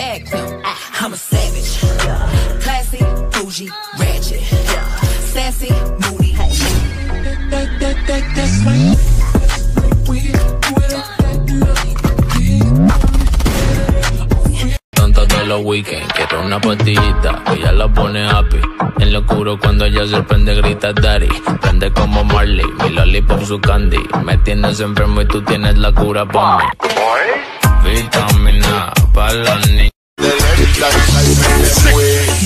Kodak film. I'm a savage. Classy, bougie, ratchet. Sassy, moody. Tonto de los weekends, quiero una pastillita, ella la pone happy. En lo oscuro cuando ella se prende grita daddy. Prende como Marley, mi lollipop su candy. Me tienes enfermo y tú tienes la cura pa' mí. Vitamina pa' la niña.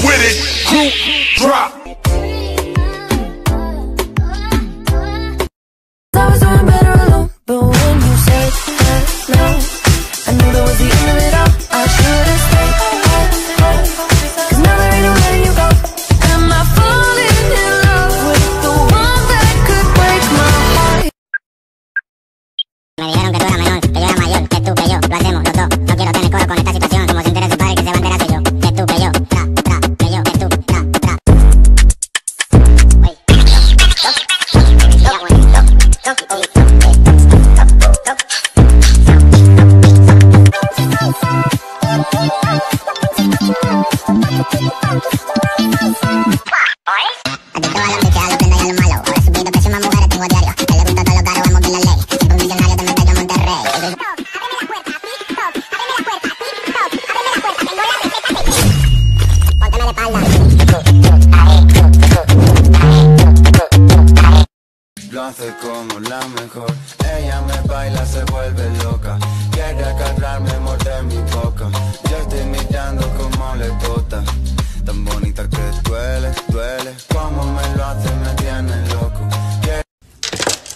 With it, group drop. Se vuelve loca. Quiere agarrarme, morder mi boca. Yo estoy mirando como le bota. Tan bonita que duele, duele. Como me lo hace, me tiene loco. Quiere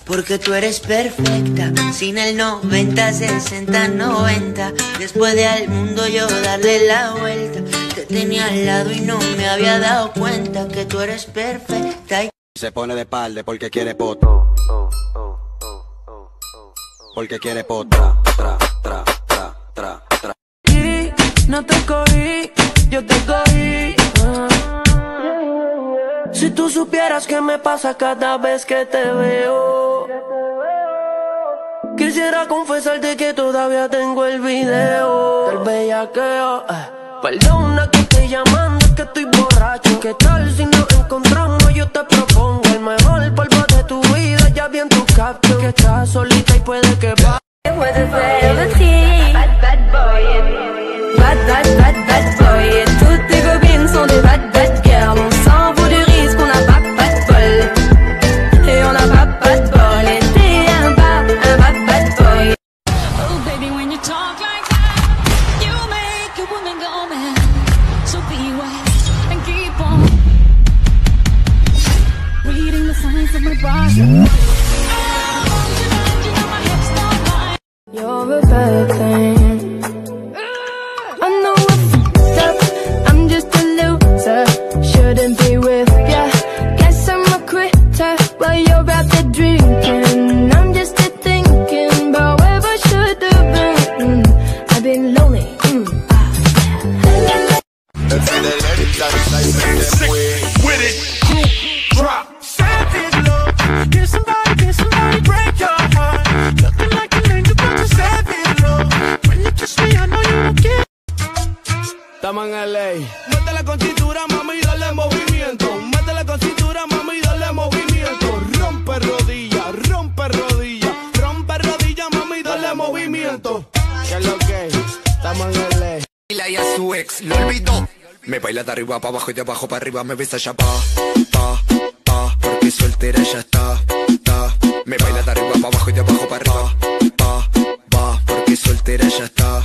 Porque tú eres perfecta, sin el 90, 60, 90. Después de al mundo yo darle la vuelta. Te tenía al lado y no me había dado cuenta que tú eres perfecta. Y Se pone de palde porque quiere poto. Porque quiere poto. Tra, tra, tra, tra, tra. Y no te cogí, yo te cogí. Ah. Si tú supieras qué me pasa cada vez que te veo. Quisiera confesarte que todavía tengo el video del bellaqueo. eh. Perdona que estoy llamando, es que estoy borracho. ¿Qué tal si nos encontramos? Yo te propongo el mejor polvo de tu vida. Ya vi en tu caption que estás solita y puede que va. Bad, bad boy. Bad, bad, the signs En LA. Métele con cintura, mami, y dale movimiento. Métele con cintura, mami, y dale movimiento. Rompe rodilla, rompe rodilla. Rompe rodilla, mami, y dale movimiento. ¿Qué es lo que? Estamos en LA. y a su ex lo olvidó. Me baila de arriba para abajo y de abajo para arriba, me besa ya pa, pa, pa, porque soltera ya está, ta. Me baila de arriba para abajo y de abajo para arriba, pa, pa, porque soltera ya está,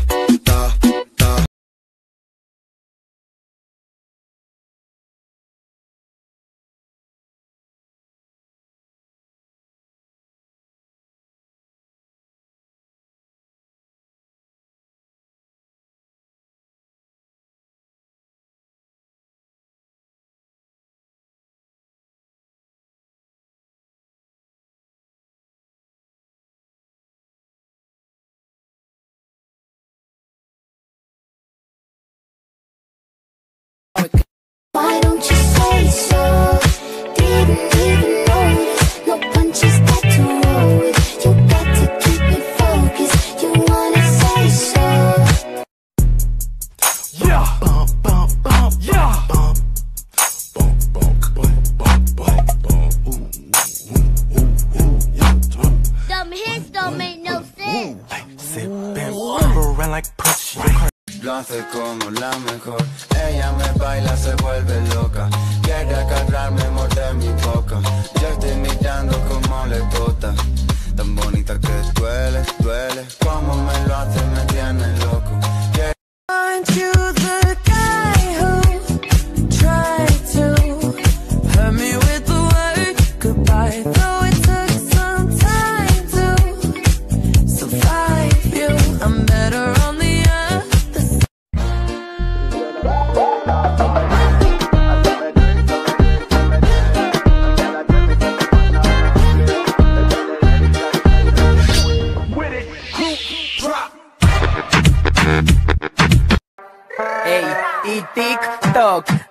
hace con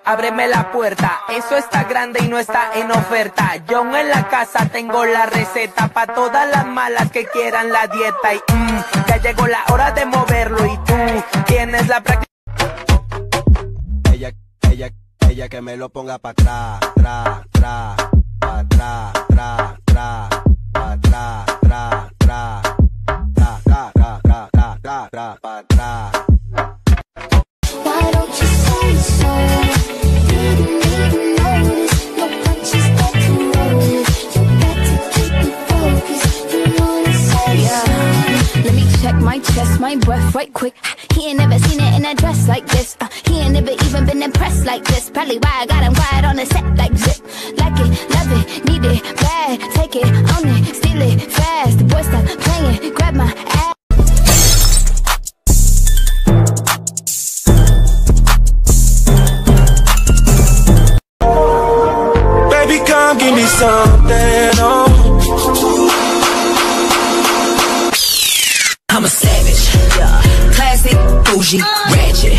ábreme la puerta. Eso está grande y no está en oferta. Yo en la casa tengo la receta para todas las malas que quieran la dieta. Y mm, ya llegó la hora de moverlo. Y tú tienes la práctica. Ella, ella, ella que me lo ponga pa' atrás, tra, tra, pa' atrás, tra, tra, breath right quick. He ain't never seen it in a dress like this. Uh, he ain't never even been impressed like this. Probably why I got him quiet on the set like zip. Like it, love it, need it, bad. Take it, own it, steal it, fast. The boy stop playing, grab my ass. Baby, come give me something, oh. Bougie, ratchet.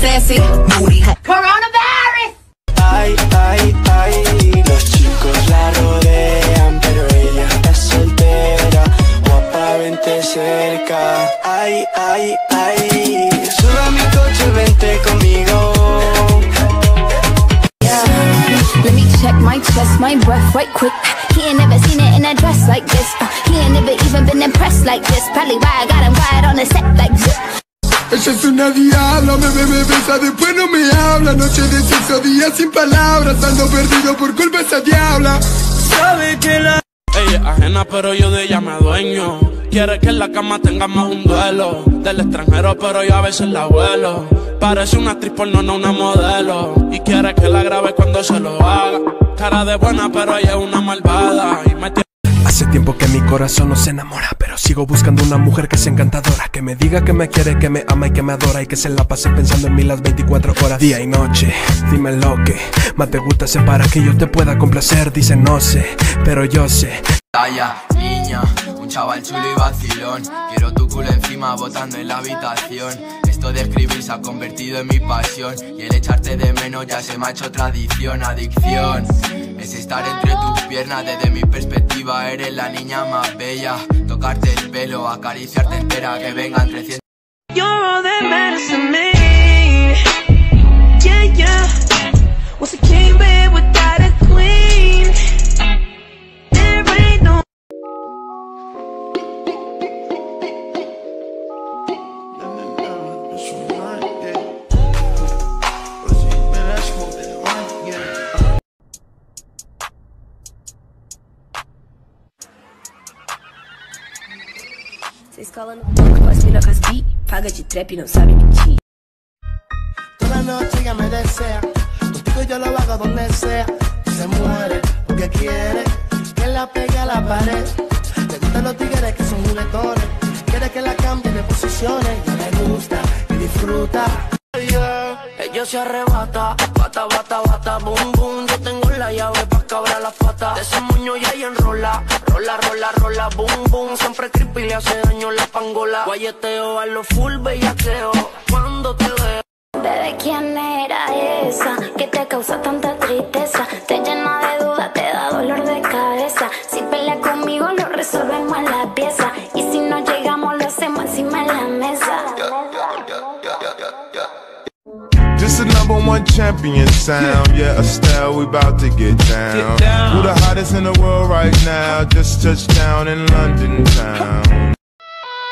Sassy, moody. Coronavirus. Ay, ay, ay, los chicos la rodean, pero ella está soltera. Guapa, vente cerca. Ay, ay, ay, sube a mi coche, vente conmigo. Let me check my chest, my breath right quick. He ain't never seen it in a dress like this. Uh, he ain't never even been impressed like this. Probably why I got him quiet on the set like zip. Ella es una diabla, me bebe, besa, después no me habla Noche de sexo, día sin palabras Ando perdido por culpa de esa diabla Sabe que la... Ella es ajena, pero yo de ella me adueño. Quiere que en la cama tengamos un duelo. Del extranjero, pero yo a veces la vuelo. Parece una actriz porno, no una modelo. Y quiere que la grabe cuando se lo haga. Cara de buena, pero ella es una malvada. Tiempo que mi corazón no se enamora, pero sigo buscando una mujer que sea encantadora, que me diga que me quiere, que me ama y que me adora y que se la pase pensando en mí las 24 horas, día y noche. Dime lo que más te gusta hacer para que yo te pueda complacer. Dice no sé, pero yo sé. Niña, chaval chulo y vacilón. Quiero tu culo encima botando en la habitación. Esto de escribir se ha convertido en mi pasión. Y el echarte de menos ya se me ha hecho tradición, adicción. Es estar entre tus piernas, desde mi perspectiva eres la niña más bella. Tocarte el pelo, acariciarte entera, que vengan 300. Escola no banco, as com as bi, paga de trap e não sabe mentir. Toda noche me desea, contigo yo lo hago donde sea. Se muere porque quiere que la pegue a la pared. Le gustan los tigres que son juletones, quiere que la cambie de posiciones. Y le gusta y disfruta. Ella se arrebata, bata, bata, bata, boom, boom. Yo tengo la llave pa' que abra la pata. De ese moño ya ella enrola, rola, rola, rola, boom, boom. Siempre creepy le hace daño la pangola. Guayeteo a lo full bellaqueo, cuando te veo. Bebé, ¿quién era esa que te causa tanta champion sound. Yeah, Estelle, we about to get down. Who the hottest in the world right now? Just touched down in London town.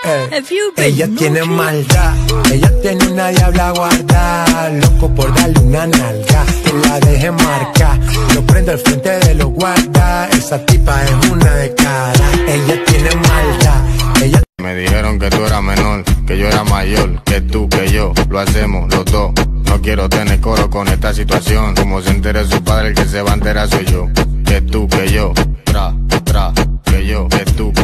Eh, ella tiene maldad, ella tiene una diabla guarda, loco por darle una nalga, que la deje marca, lo prendo al frente de los guarda, esa tipa es una de cara, ella tiene maldad, ella Me dijeron que tú eras menor, que yo era mayor, que tú, que yo, lo hacemos los dos. No quiero tener coro con esta situación, como se entere su padre, el que se va a enterar soy yo. Que tú, que yo, tra, tra, que yo, que tú,